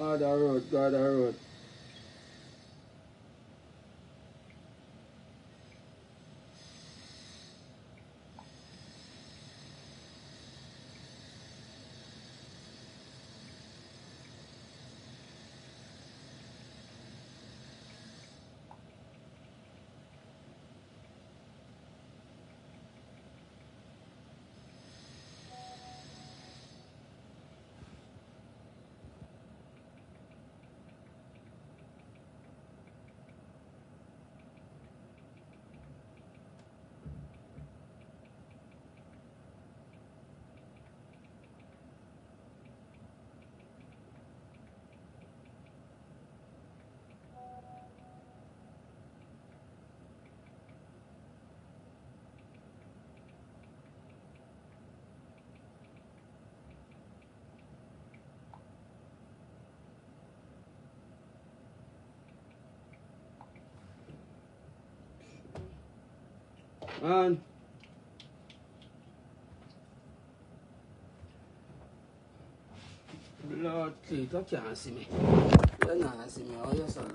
Mother Road, God Road. Man. Lord, please, you can't see me. You not see me. Oh, yes, Lord.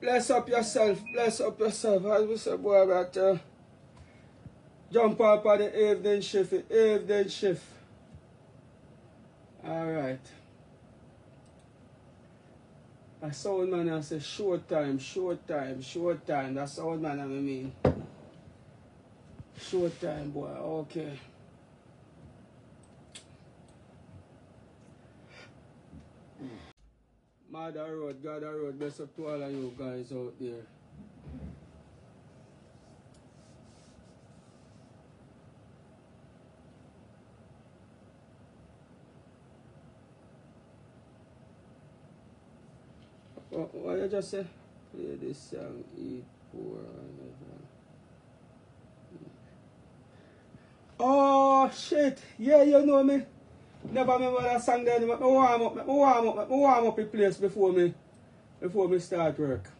Bless up yourself, bless up yourself. As we say, boy, about uh, jump up on the evening shift, evening shift. All right. A sound man I say short time, short time, short time. That's sound man I mean. Short time boy, okay. Mother Road, God Road, bless up to all of you guys out there. What, what you just say? Play this song, eat poor. Oh, shit. Yeah, you know me. Never remember that song there. Make me warm up, make me warm up, make me warm up the place before me, before me start work.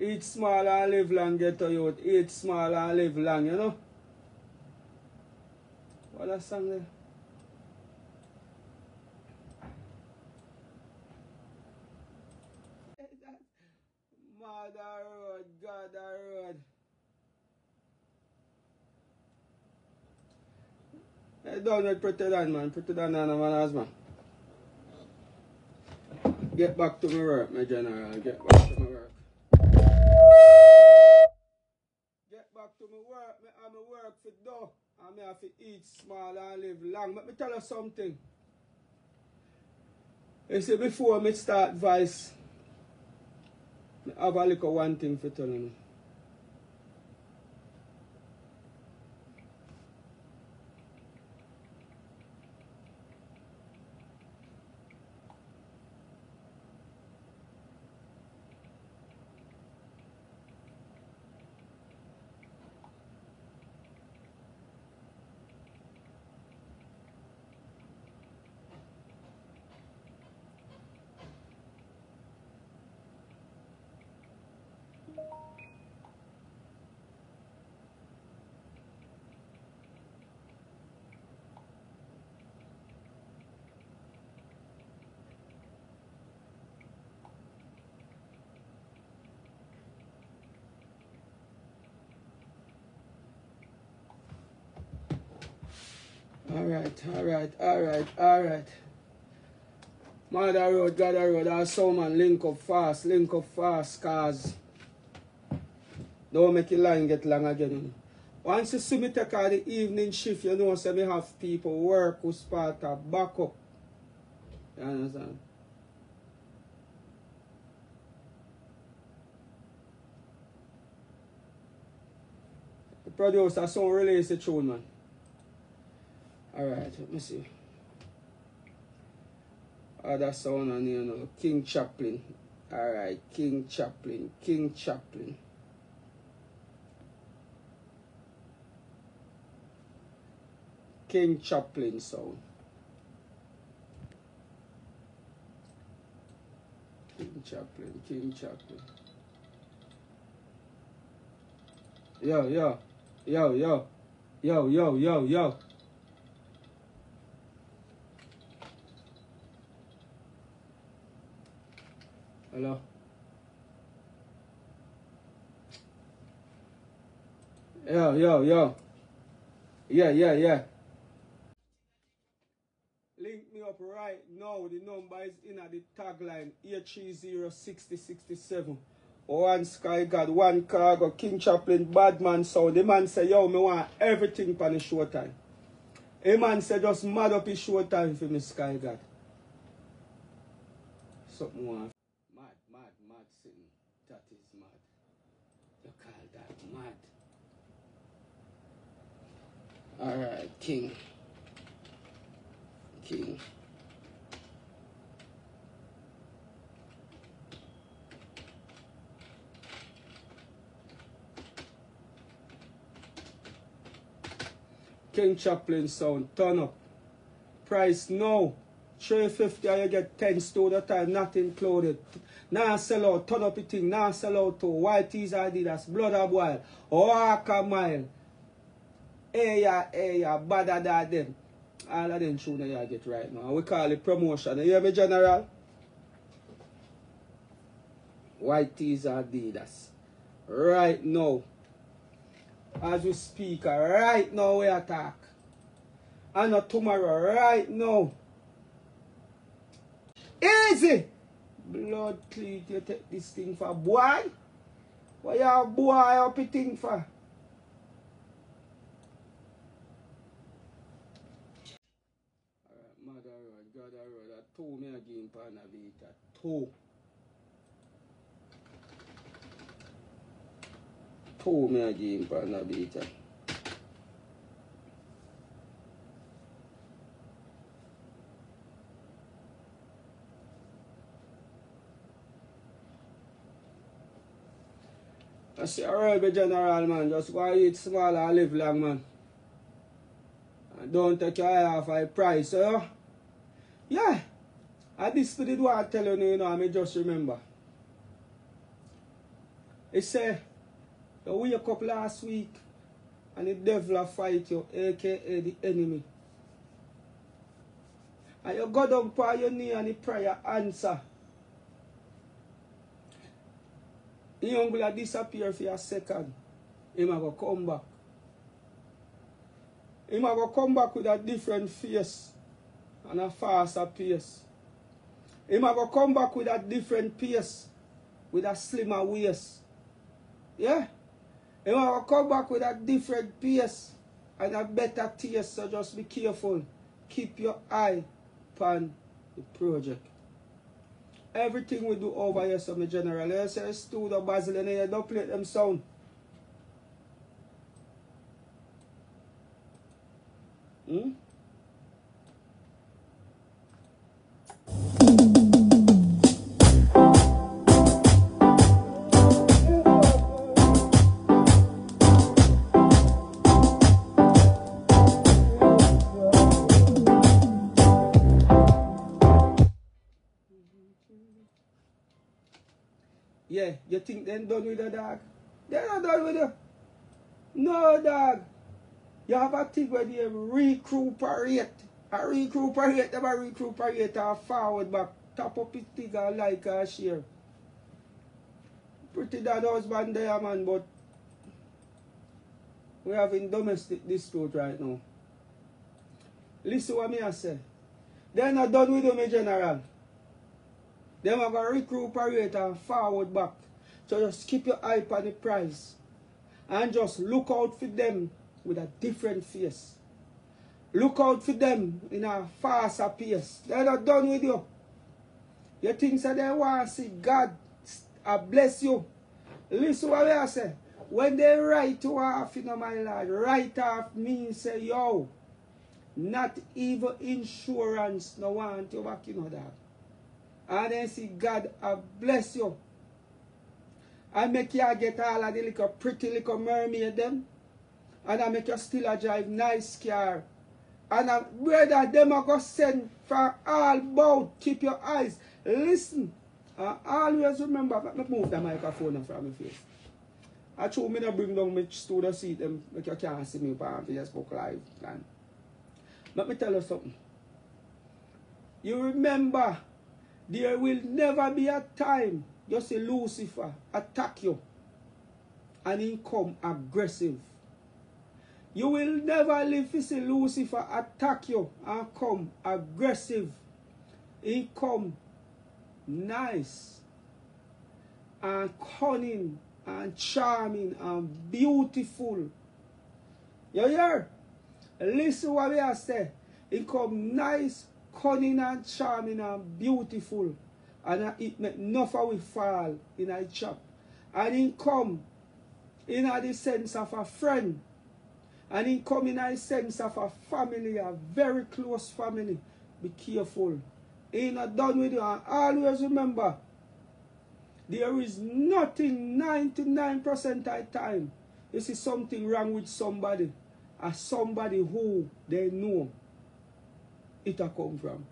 Eat small and live long, get to youth. Eat small and live long, you know? What that song there? Road, God road. Hey, don't let pretty Don, man. Pretty Don and man as man. Get back to my work, my general. Get back to my work. Get back to my work. Me have my work for do. And me have to eat small and live long. Let me tell you something. You see, before me start vice, I have a little one thing for telling you. All right, all right, all right, all right. Mother Road, God Road, our soul man, link up fast, link up fast, cause don't make your line get long again. Once you see me take out the evening shift, you know, so me have people work who start a backup. You understand? The producer song release the tune, man. Alright, let me see. Other sound on here now. King Chaplin. Alright, King Chaplin. King Chaplin. King Chaplin sound. King Chaplin, King Chaplin. Yeah, yeah. Yo, yo. Yo, yo, yo, yo. Hello? Yo, yo, yo. Yeah, yeah, yeah. Link me up right now. The number is in at the tagline A306067. One Sky God, one Khago, King Chaplin, Badman sound. The man say, yo, me want everything for the showtime. A man say, just mad up his showtime for me, Sky God. Something want. Mad, mad, mad sitting. That is mad. You call that mad. Alright, King. King. King Chaplin sound, turn up. Price no. 350 and you get 10 store the time, not included. Now sell out, turn up the thing, now sell out to white tees Adidas, blood of boil, Waka mile. Hey ya, hey ya, badder than them. All of them tune you get right now. We call it promotion. You hear me, General? White tees Adidas. Right now. As we speak, uh, right now we attack. And not tomorrow, right now. Easy! Blood clean, you take this thing for boy? What you boy up thing for? 2 mi a gen pa anavita 2 2 mi a gen pa anavita I say alright be general man just go eat small and live long man. And don't take your eye off high price eh? yeah. I this for the I tell you, you know, I may just remember. He say, you wake up last week and the devil fight you, aka the enemy. And you go down for your knee and the prayer answer. Young will disappear for a second. A go come back. A go come back with a different face and a faster pace. Him a come back with a different pace, with a slimmer waist. Yeah? A go come back with a different pace and a better taste, so just be careful. Keep your eye upon the project. Everything we do over here, so my general. You say studio Basil and you don't play them sound. Yeah, you think they're done with the dog? They're not done with you. No, dog. You have a thing where they recuperate. A recuperate, they a recuperate a forward back. Top up his thing and like a share. Pretty dad husband there, man, but we have in domestic dispute right now. Listen what me I say. They're not done with you, my general. Them are going to recuperate and forward back. So just keep your eye on the price. And just look out for them with a different face. Look out for them in a faster pace. They're not done with you. You think that they want to see God I uh, bless you. Listen what I say. When they write off, you know, my lord, write off means say, yo, not even insurance no want you back, you know that. And then see God I bless you. I make you get all of the little pretty little mermaid them. And I make you still a drive nice car. And I, brother, them going to send for all about. Keep your eyes. Listen. Uh, always remember, let me move the microphone from my face. I told me to bring down my studio seat them like you can't see me on Facebook Live. Man. Let me tell you something. You remember, there will never be a time you see Lucifer attack you and he come aggressive. You will never live to see Lucifer attack you and come aggressive. He come nice and cunning and charming and beautiful. You hear? Listen what I say. He come nice, cunning and charming and beautiful. And it make enough of we fall in a chop. And he come in a the sense of a friend. And he come in a sense of a family, a very close family. Be careful. He not done with you. And always remember, there is nothing 99% of the time. You see something wrong with somebody. Or somebody who they know it a come from.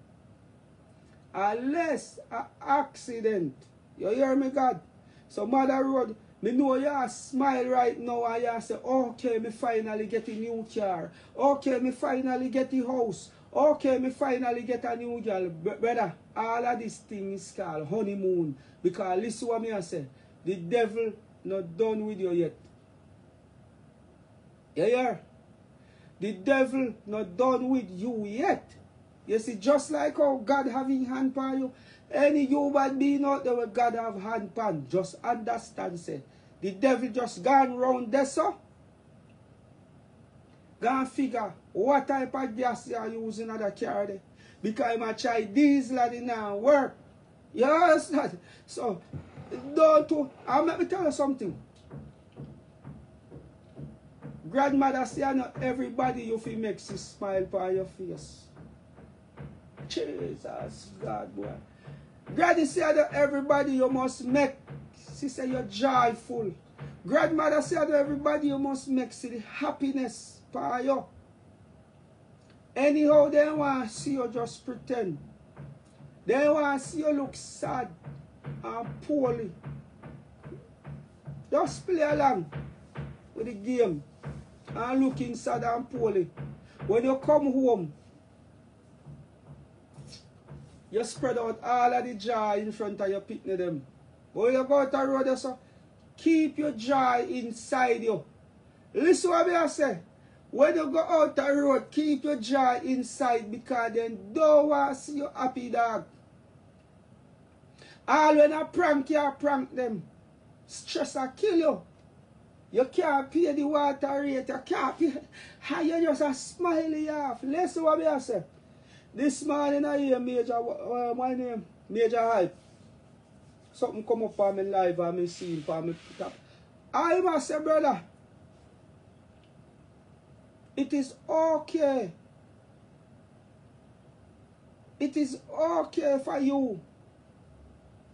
Unless an accident. You hear me, God? So Mother Road, me know you smile right now and you say, okay, me finally get a new car. Okay, me finally get a house. Okay, me finally get a new girl. Brother, all of these things called honeymoon. Because listen what me say. The devil not done with you yet. Yeah, yeah. The devil not done with you yet. You see, just like how God having hand pan you, any human being out there where God have hand pan, just understand, say, the devil just gone round there, so. Go figure what type of gas you are using at the car there. Because I try diesel and it now work. You understand? So, don't, to, I'll let me tell you something. Grandmother say, not everybody you feel makes you smile by your face. Jesus, God, boy. Granny said that everybody you must make. She said you're joyful. Grandmother said that everybody you must make see the happiness for you. Anyhow they want to see you just pretend. They want to see you look sad and poorly. Just play along with the game and looking sad and poorly. When you come home, you spread out all of the joy in front of your picnic them. When you go out the road, so keep your joy inside you. Listen what I say. When you go out the road, keep your joy inside because then don't want see you happy dog. All when I prank you, I prank them. Stress I kill you. You can't pay the water rate. You can't pay. How you just a smiley off. Listen what I say. This morning I hear Major, uh, my name, Major Hype. Something come up on me live and me see him me. I must say, brother, it is okay. It is okay for you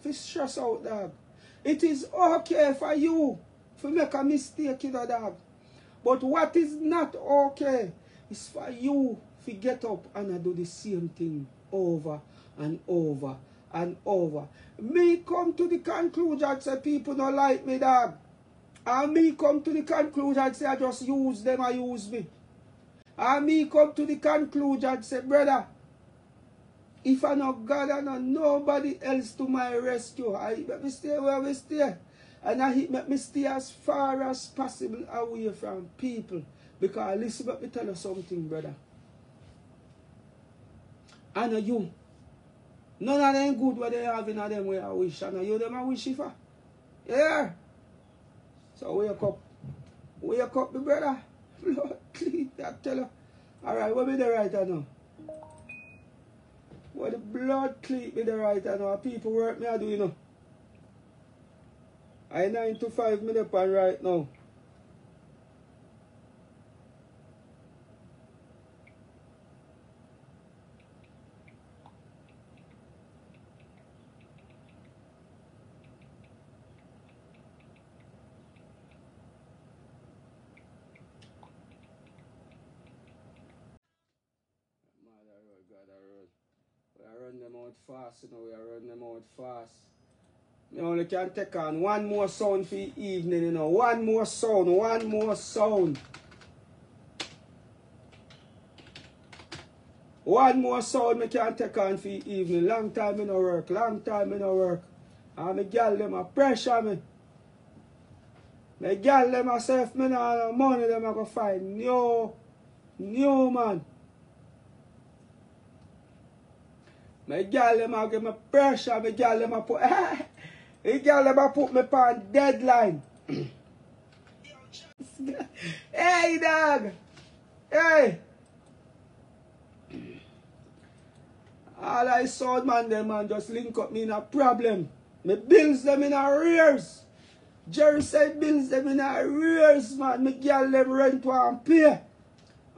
to stress out, dog. It is okay for you to make a mistake, you know, dog. But what is not okay is for you fi get up and I do the same thing over and over and over. Me come to the conclusion say people don't like me dog. And me come to the conclusion say I just use them, I use me. And me come to the conclusion say brother, if I not God and not nobody else to my rescue, I let me stay where we stay. And I let me stay as far as possible away from people. Because listen, let me tell you something, brother. I know you. None of them good what they have in them way I wish. I you them I wish for. Yeah. So wake up. Wake up, my brother. Lord, clean that tell you. Alright, what be the right now? What the blood clean be the right now? People work me I do you know. I 9 to 5 minutes right now. Run them out fast, you know, we are running them out fast. Me only can take on one more sound for the evening, you know. One more sound, one more sound. One more sound me can take on for the evening. Long time in no work, long time in no work. And me girl them a pressure me. My girl them say me have money them I go find new, new man. Me gyal e lèman gen me presya, me gyal e lèman pou, eh, eh e me gyal lèman pou me pan deadline. Eh, hey dog, hey. Eh. All I sound man dem man just link up mi in a problem. Me bills dem in a rears. Jerry say bills dem in a rears man. Me gyal dem rent wan pay.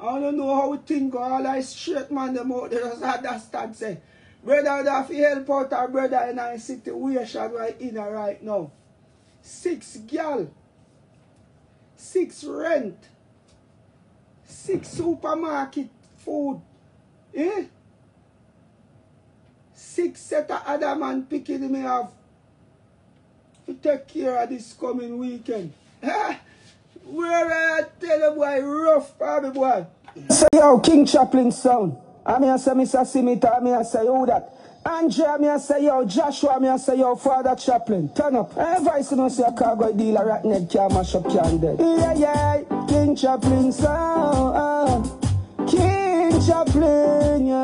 I don't know how we think all I straight man dem out there just understand say. Brother that fi help out our brother in a situation right in right now. Six gal. Six rent. Six supermarket food. Eh? Six set of other man picking me off to take care of this coming weekend. Where I tell you boy, rough probably boy. Say yo, King Chaplin sound. I mean I say Mr. Simita, I mean I say who that? Andrea, me I say yo, Joshua, me I say yo, Father Chaplin. Turn up. Hey, vice you know say a cargo dealer rat neck can mash up can dead. Yeah, yeah, King Chaplin sound. Uh, King Chaplin, yeah.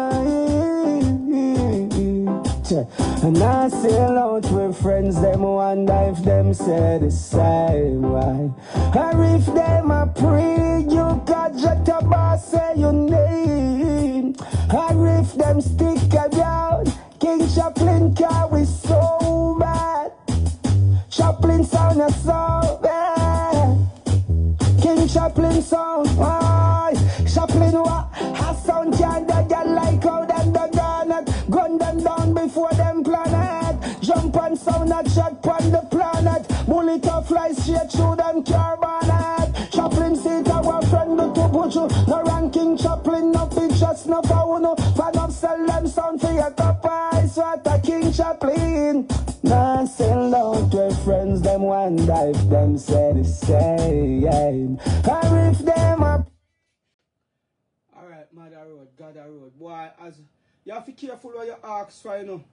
And I sail out with friends, them wonder if them say the same why. Or if them a pre, you got just a boss say your name. Or if them stick around, King Chaplin car we so bad. Chaplin sound is so bad. King Chaplin sound, why? On the planet. Bullet a fly straight through them car. Chaplin seat our friend the you. No ranking Chaplin, no pictures, no phone, no fan up sell them sound for your cup eyes. What a King Chaplin. Nah, sell out with friends, them wonder if them say the same. Or if them up. Alright, Mother Road, Gather Road. Boy, as you have to be careful what you ask for, you know.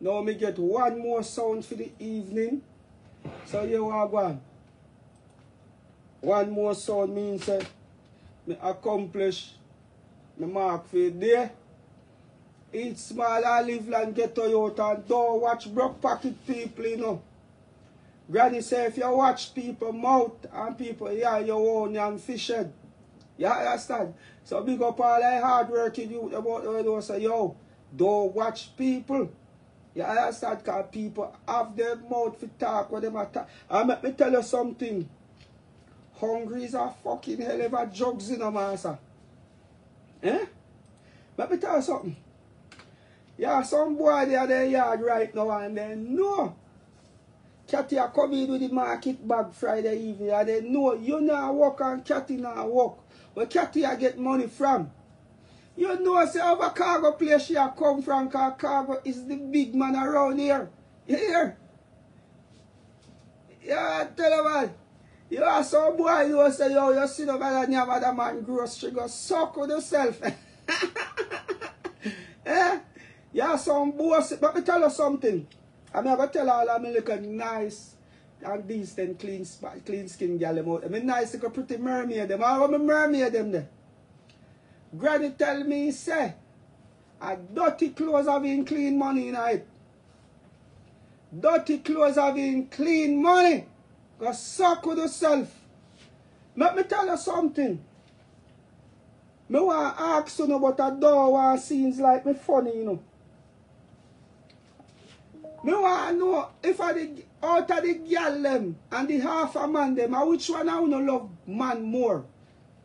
Now me get one more sound for the evening. So you are going. One more sound means that me accomplish my mark for the day. Eat small and live get Toyota and don't watch broke pocket people, you know. Granny say if you watch people mouth and people yeah you own and fishing. You understand? So big up all the hard working youth about the say yo, don't watch people. You understand? Because people have their mouth to talk what attack. And let me tell you something. Hungry is a fucking hell of a drugs in a master. Eh? Let me tell you something. Yeah, some boy there their yard right now and they know. Catty are coming with the market bag Friday evening and they know you not work and Catty not work. But Catty I get money from. You know say over Khago place she a come from cause Khago is the big man around here. You hear? Yeah, tell you man. You are some boy you say yo you sit over there near other man grocery go suck with yourself. eh? Yeah, some boss. But me tell you something. I'm going to tell all of me look a nice and decent clean clean skin gal. I mean nice like a pretty mermaid them. All of me mermaid them there. Granny tell me say a dirty clothes having clean money in it. Dirty clothes having clean money. Go suck with yourself. Let me tell you something. Me want to ask you about a door one seems like me funny, you know. Me want to know if I the out of the girl them and the half a man them, which one I wanna love man more.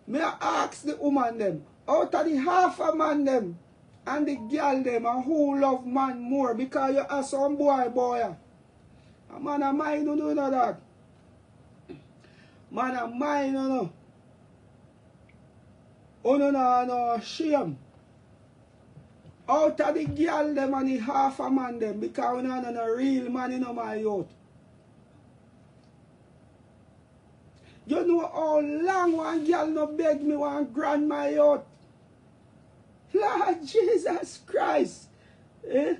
Me I ask the woman them, out of the half a man them and the girl them, and who love man more because you are some boy boy. A man of mine don't know that. Man of mine, you know. Oh no, no, no, shame. Out of the girl them and the half a man them because we not a real man in my youth. You know how long one girl no beg me one grand my youth. Lord Jesus Christ. Eh?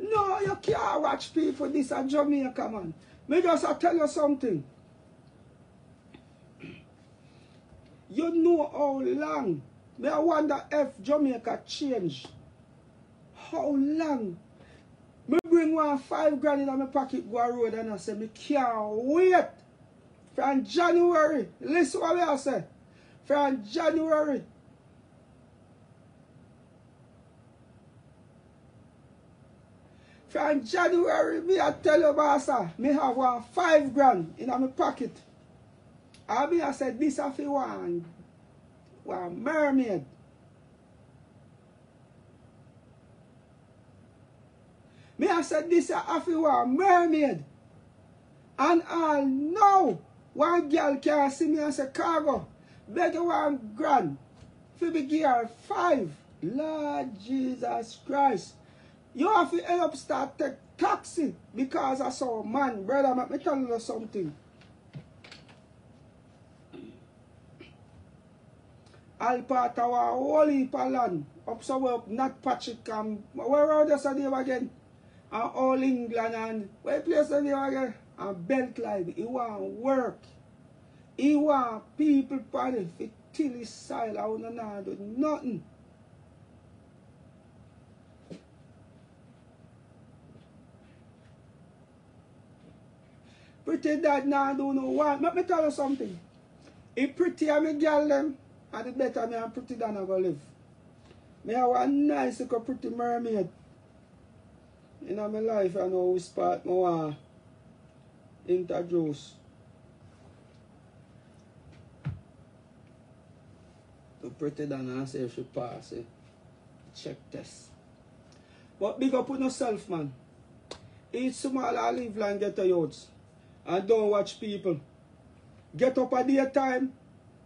No, you can't watch people this at Jamaica, man. Me just I tell you something. You know how long. Me I wonder if Jamaica change. How long? Me bring one five grand in my pocket go road and I say me can't wait. From January. Listen what I say. From January From January, me I tell you, Master, ah, me have one five grand in my pocket. I me I said, this feel one, one mermaid. Me I said, this I feel one mermaid. And I know one girl can see me and say, Khago, better one grand. Give her five. Lord Jesus Christ. You have to up start take taxi because I saw a man. Brother, let me tell you something. Alpata wa whole heap of land. Up somewhere not Patrick and where around this name again? And all England and where place the name again? And Beltline. He want work. He want people for it. Till his side. I want to do nothing. Pretty dad now I don't know why. Let me tell you something. If pretty and me girl them, and the better me and pretty than I go live. Me have a nice little pretty mermaid. In my life I know which part I want introduce. To pretty than I say she pass it. Check test. But big up on yourself man. Eat small and live and get a youths and don't watch people. Get up at their time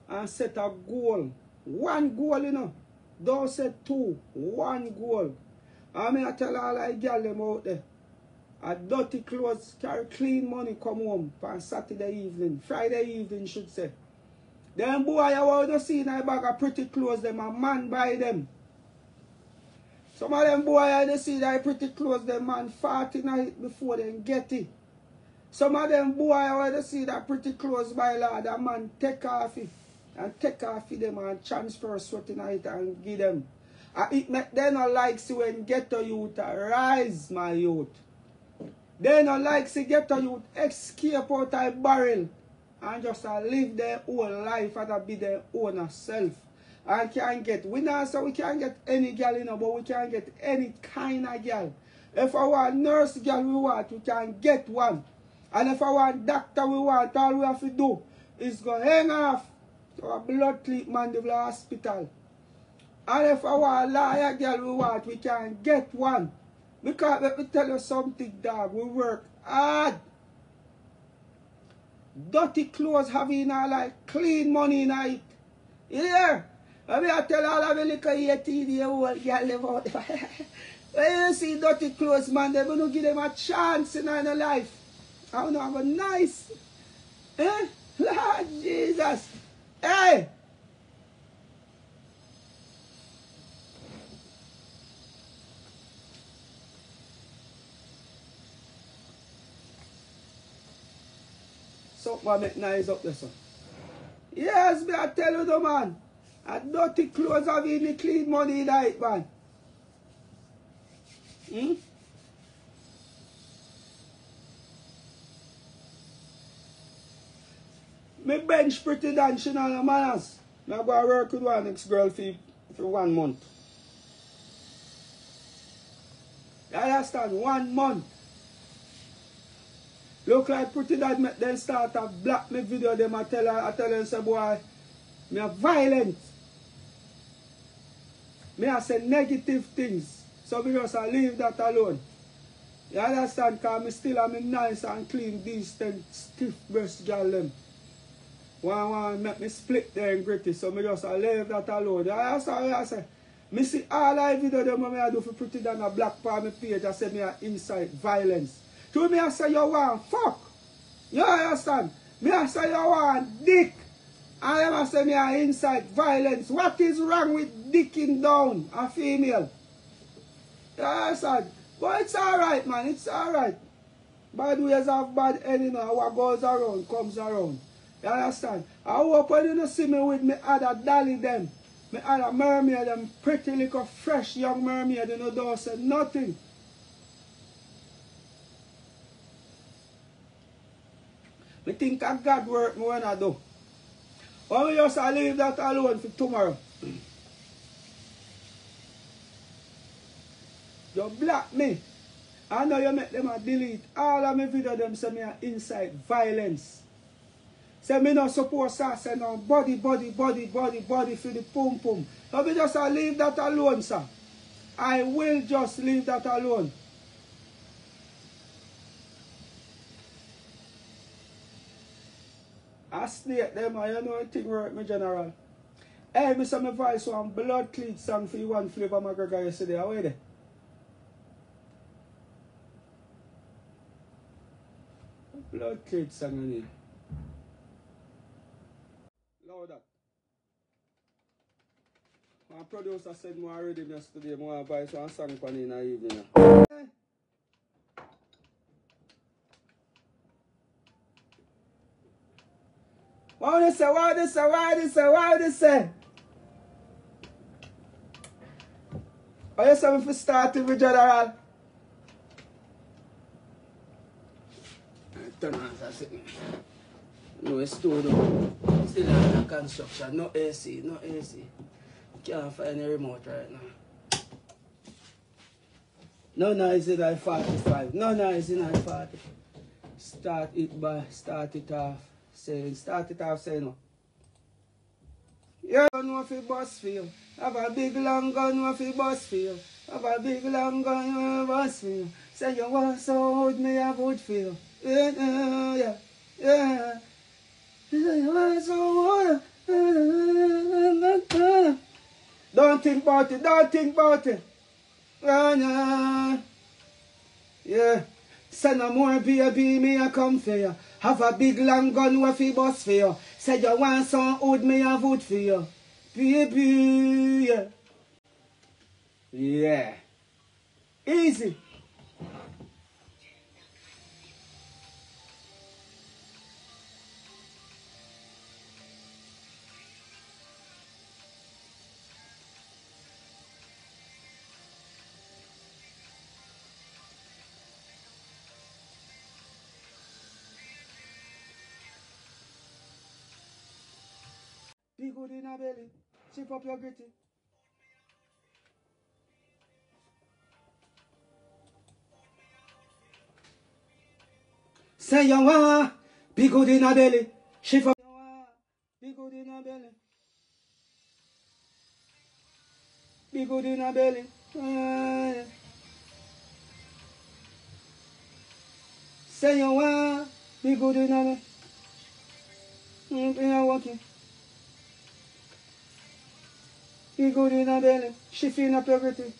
and set a goal. One goal, you know. Don't set two. One goal. I mean, I tell all I girl them out there. A dirty clothes, carry clean money, come home on Saturday evening, Friday evening, should say. Them boy, I want to see in a bag of pretty clothes, them a man buy them. Some of them boy, I see that pretty clothes, them man 40 night before they get it. Some of them boy I want see that pretty close by lad, a man take off it and take off them and transfer sweat in it and give them. And it make them not like see when ghetto youth rise, my youth. They not like see ghetto youth escape out of barrel and just uh, live their own life and uh, be their own uh, self. And can get, we say we can't get any girl, you know, but we can't get any kind of girl. If our nurse girl we want, we can get one. And if I want doctor we want, all we have to do is go hang off to a blood treatment in the hospital. And if I want lawyer girl we want, we can get one. Because let me tell you something, dog, we work hard. Dirty clothes having all like clean money in it. You hear? I mean, I tell all of the little 18 year old girl live out When you see dirty clothes, man, they're going to give them a chance in their life. I want to have a nice, eh? Lord Jesus. Hey! Something make nice up there, son. Yes, me I tell you the man. A dirty clothes have in the clean money night, man. Hmm? Me bench pretty dancing on the manners. Me go work with one ex-girl for, for one month. You understand? One month. Look like pretty dad them start a black me video them I tell her I tell them say boy me are violent. Me I say negative things. So we just leave that alone. You understand? Cause me still am nice and clean, decent, stiff breast girl them. One one make me split and gritty. So me just leave that alone. Understand what I say? Me see all I video them what me I do for pretty than a black palm page. I say me a inside violence. To me I say you want fuck. You understand? Me I say you want dick. Them I say me a inside violence. What is wrong with dicking down a female? You understand? But it's alright man, it's alright. Bad ways have bad end, you. What goes around comes around. You understand? I hope you don't see me with me other dolly them. Me a mermaid, them pretty little fresh young mermaid, you know, don't say nothing. Me think of God work me when I do. But me just leave that alone for tomorrow. You block me. I know you make them a delete all of my video them say me inside violence. Say me not supposed to say no body, body, body, body, body for the pum pum. But me just leave that alone, sir. I will just leave that alone. I snake them, I you know a thing work, me general. Hey, say my voice one blood cleat song for you one flavor McGregor yesterday. How are they? Blood cleat song in it. Loud My producer said more already yesterday, more buy some song for in the evening. What they say, what they say, what they say, what they say? Are you saying for starting with general? Turn on that sitting. No, it's still though. Still under construction. No AC, no AC. Can't find a remote right now. No noise in I 45. No noise in I 40. Start it by, start it off. Saying, start it off saying no. Yeah, gun what fi bust for you. Have a big long gun bust for you. Have a big long gun bust for you. Say you want so hold me good for you. Yeah, yeah, yeah. Say you want so hold. Don't think about it, don't think about it. Yeah. Say no more baby, me a come for you. Have a big long gun with fi bust for you. Say you want some wood, me a vote for you. Baby, yeah. Yeah. Easy. Good in a belly. Shape up your gritty. Say you want be good in a belly. Shift up. Be good in a belly. Be good in a belly. Ah. Say you want be good in a belly. Mm, know walking. Be good in a belly. Up your gritty.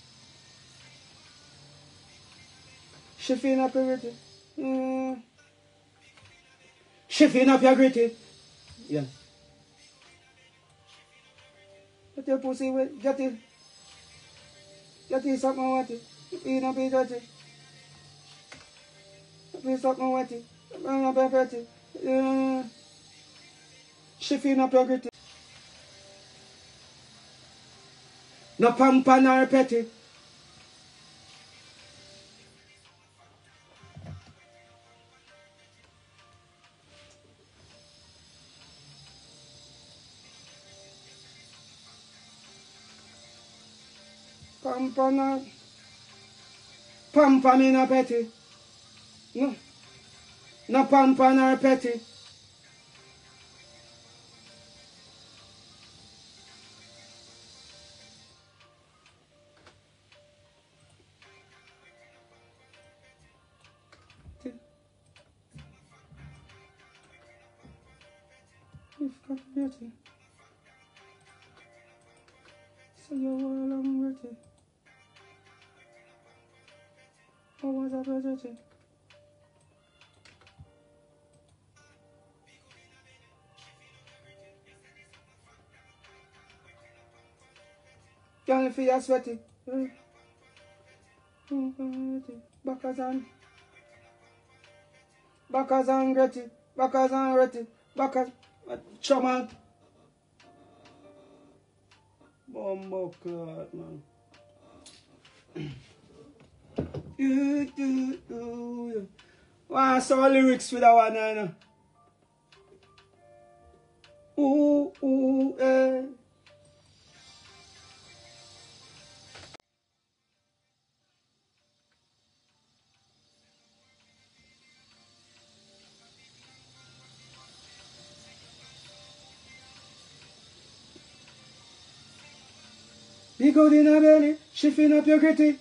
Shift in up your gritty. Mm. In up your gritty. Yeah. Get your pussy wet. Get it. Get it something wet. In up your dirty. Get something wet. Bring up your dirty. Yeah. Shift in up No pampa nor petty. Pampa nor pampa me no petty. No. No pamper nor petty. What was that with it? Can't feel sweaty. Bakazan. Bakazan Gretty. Bakazan Gretty. Bakazan. Chaman. Bombo clot, man. Do, do, do. Wow, some lyrics with that one, you know. Ooh, ooh, eh. Big out in a belly, shifting up your gritty.